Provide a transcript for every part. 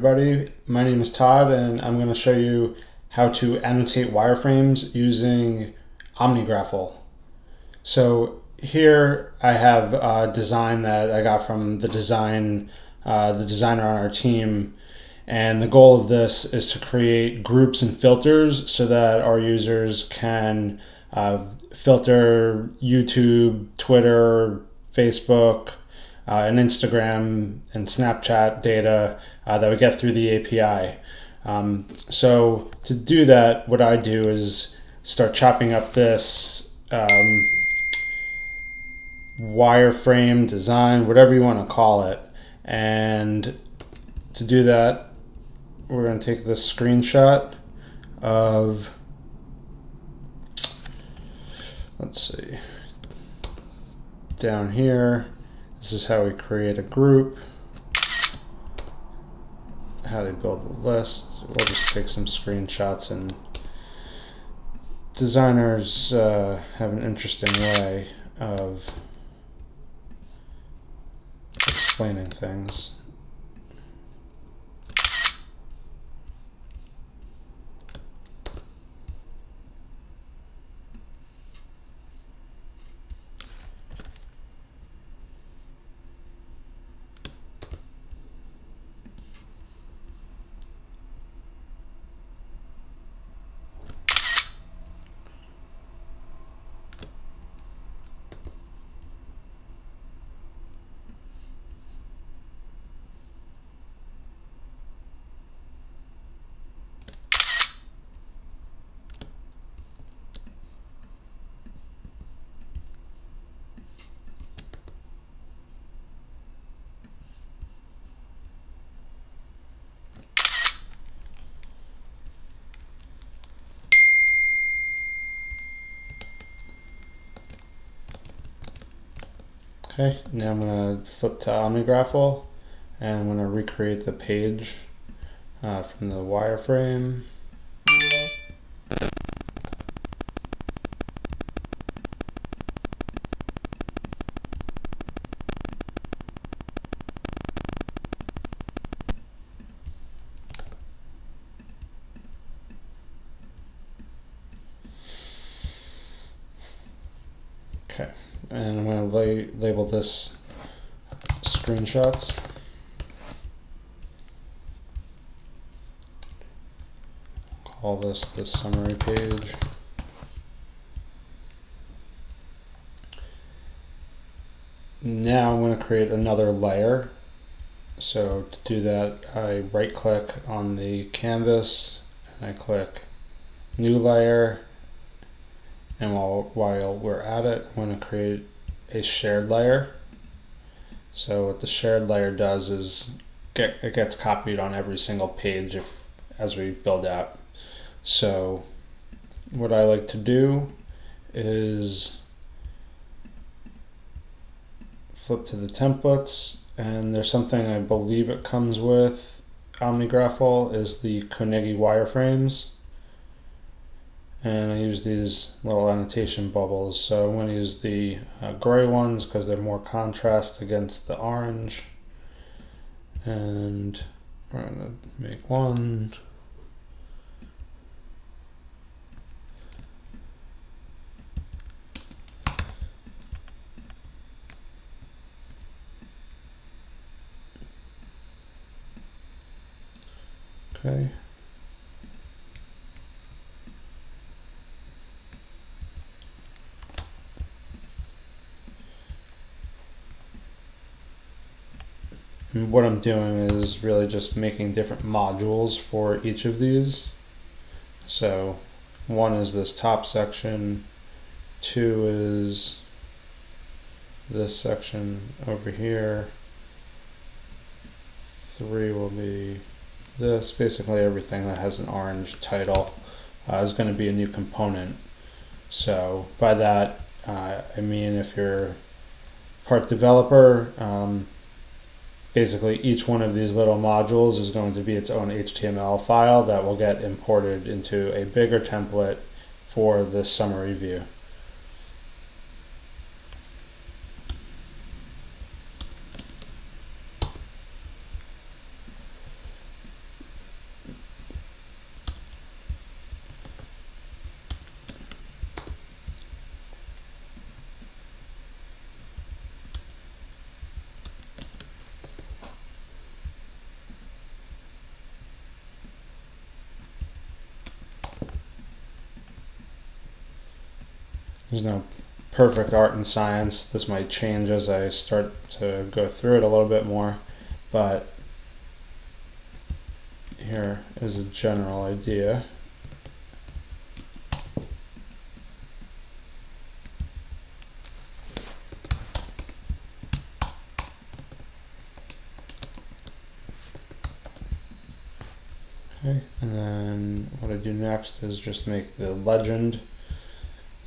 everybody. My name is Todd, and I'm going to show you how to annotate wireframes using OmniGraffle. So here I have a design that I got from the design, uh, the designer on our team, and the goal of this is to create groups and filters so that our users can uh, filter YouTube, Twitter, Facebook, uh, and Instagram and Snapchat data uh, that we get through the API. Um, so to do that, what I do is start chopping up this um, wireframe design, whatever you want to call it. And to do that, we're going to take this screenshot of, let's see, down here. This is how we create a group how they build the list. We'll just take some screenshots and designers uh, have an interesting way of explaining things. Okay, now I'm going to flip to OmniGraffle and I'm going to recreate the page uh, from the wireframe. Okay, and I'm going to la label this screenshots. Call this the summary page. Now I'm going to create another layer. So to do that, I right click on the canvas and I click new layer and while, while we're at it, I'm going to create a shared layer. So what the shared layer does is get it gets copied on every single page if, as we build out. So what I like to do is flip to the templates and there's something I believe it comes with OmniGraffle is the Konigi wireframes and I use these little annotation bubbles. So I'm going to use the uh, gray ones because they're more contrast against the orange. And we're going to make one. Okay. And what I'm doing is really just making different modules for each of these. So one is this top section, two is this section over here, three will be this, basically everything that has an orange title uh, is going to be a new component. So by that, uh, I mean if you're part developer, um, basically each one of these little modules is going to be its own HTML file that will get imported into a bigger template for this summary view. There's no perfect art and science. This might change as I start to go through it a little bit more, but here is a general idea. Okay, and then what I do next is just make the legend.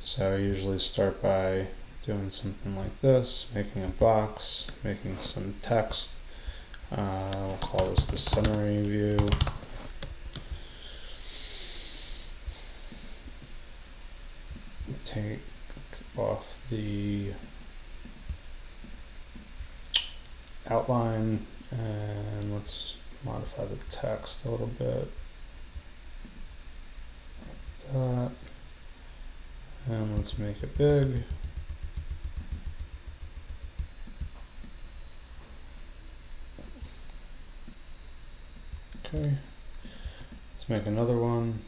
So I usually start by doing something like this, making a box, making some text. Uh, we'll call this the summary view. Take off the outline and let's modify the text a little bit. Like that. And let's make it big. Okay. Let's make another one.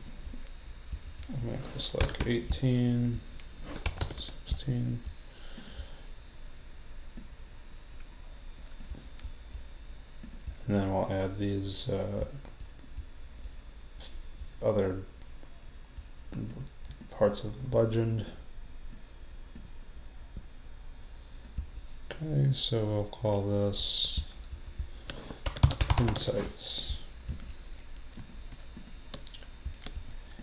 I'll make this like 18, 16. And then we'll add these uh, other parts of the legend. Okay, so we'll call this insights.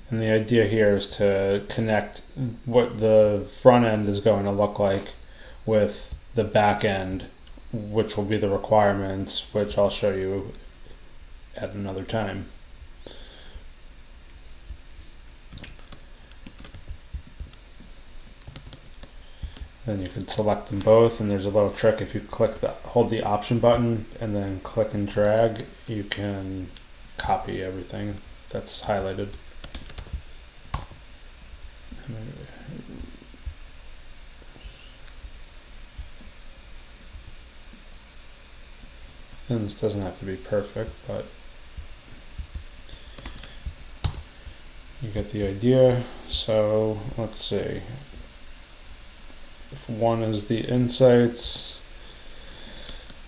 And the idea here is to connect what the front end is going to look like with the back end which will be the requirements, which I'll show you at another time. Then you can select them both and there's a little trick if you click the hold the option button and then click and drag you can copy everything that's highlighted. And this doesn't have to be perfect, but you get the idea. So let's see. One is the insights,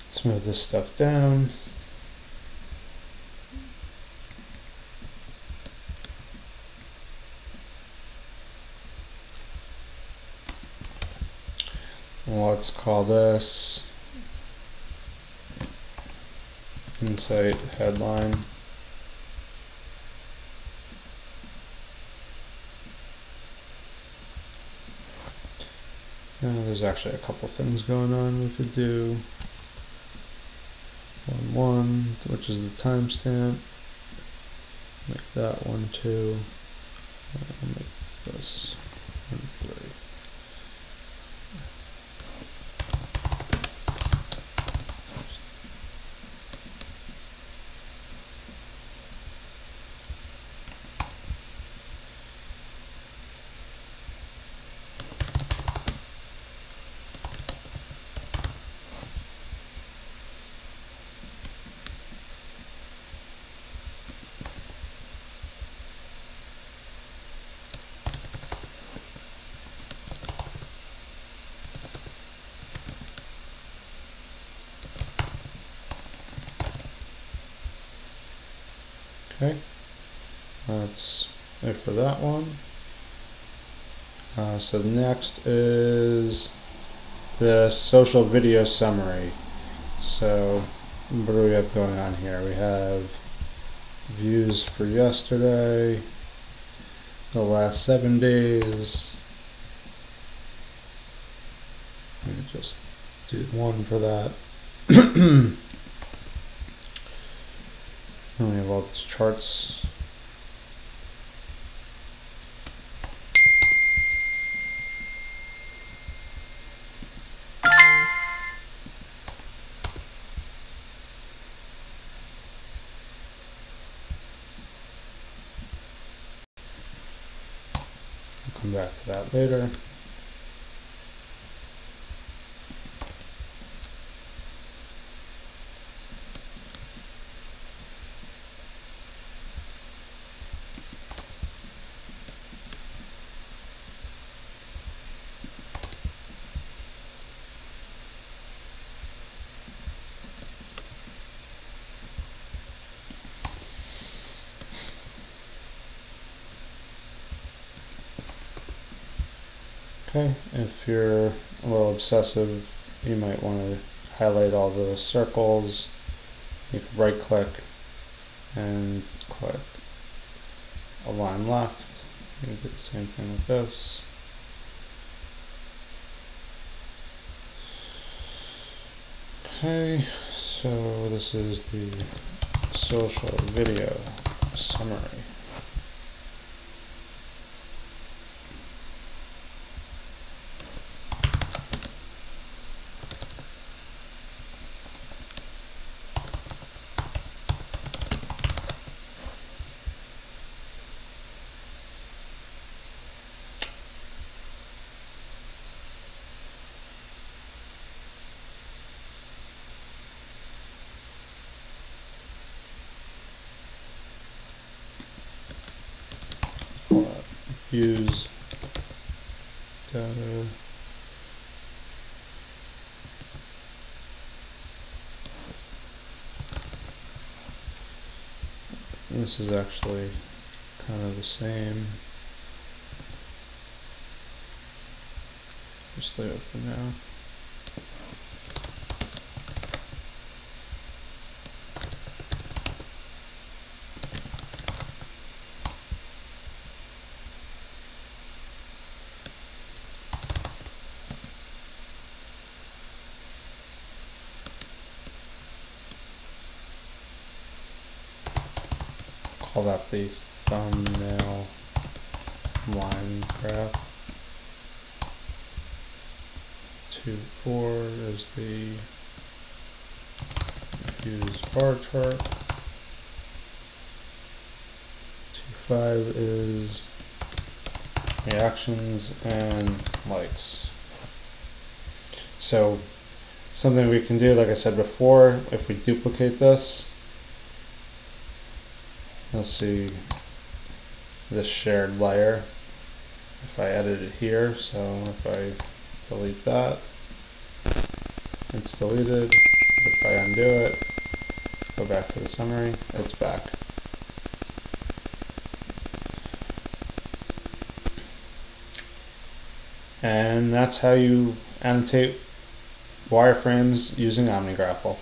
let's move this stuff down. Let's call this insight headline. Uh, there's actually a couple things going on we could do. One one, which is the timestamp. Make that one two. Uh, make this one three. Okay, that's it for that one. Uh, so next is the social video summary. So what do we have going on here? We have views for yesterday, the last seven days. Let me just do one for that. And we have all these charts. We'll come back to that later. Okay, if you're a little obsessive, you might want to highlight all the circles. You can right click and click align left. You do the same thing with this. Okay, so this is the social video summary. Use data. This is actually kind of the same. Just leave it for now. Call that the thumbnail line graph. Two four is the use bar chart. Two five is reactions and likes. So something we can do, like I said before, if we duplicate this, You'll see this shared layer if I edit it here. So if I delete that, it's deleted. If I undo it, go back to the summary, it's back. And that's how you annotate wireframes using OmniGraffle.